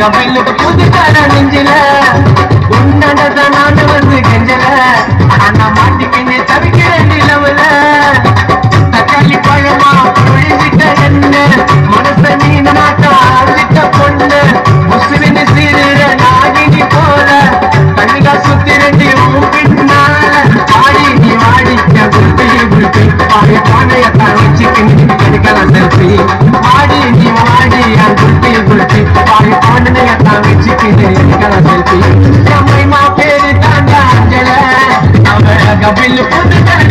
கபிலுக்கு புதுக்கார நெஞ்சில. உன்னடத நான் வந்து கெஞ்சல. ஆனா மாட்டிக்கின்னு தவிக்கிறேன் நிலவுல. தக்காளி பழமா பொழிவிட்ட என்ன மனச நீ நாட்டா அள்ளிட்ட பொண்ணு. முஸ்லின்னு சீருற நாகினி போல. கண்ணுகா சுத்தி ரெண்டு உன் பின்னால. ஆடி நீ வாடி என் குல்பி குல்பி பாடி பானையத்தான் வச்சுக்கின்னு எடுக்கலாம் செல்ஃபி. ஆடி நீ வாடி என் குல்பி குல்பி பாடி பானையத்தான் வச்சுக்கின்னு எடுக்கலாம் செல்ஃபி அம்மைமா பேரு தாண்டா அஞ்சல அவ கபில் புதுக்கட